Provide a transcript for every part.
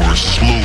decay more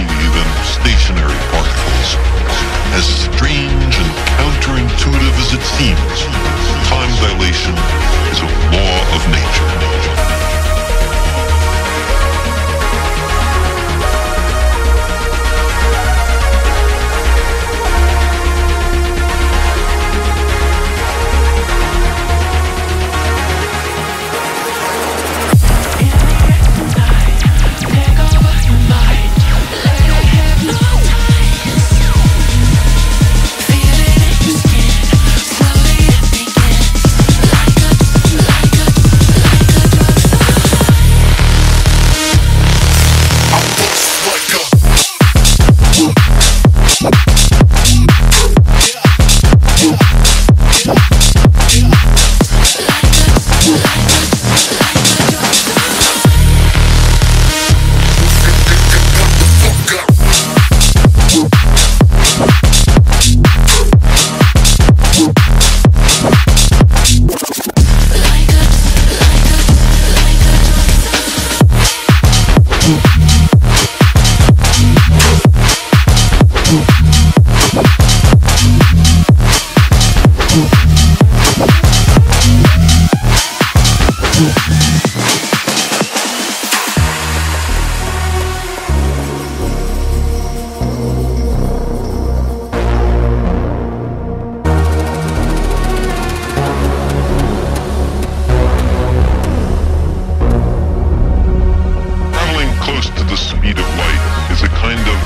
to the speed of light is a kind of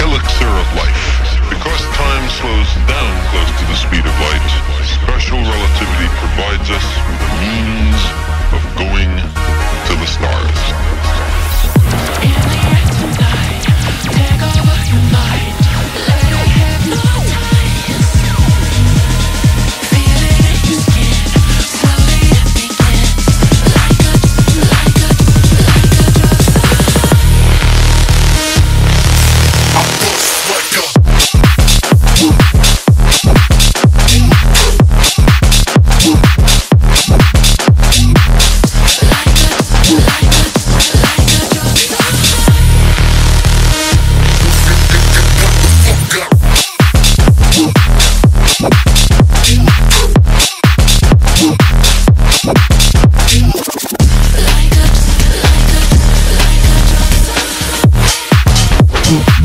elixir of life. Because time slows down close Ooh.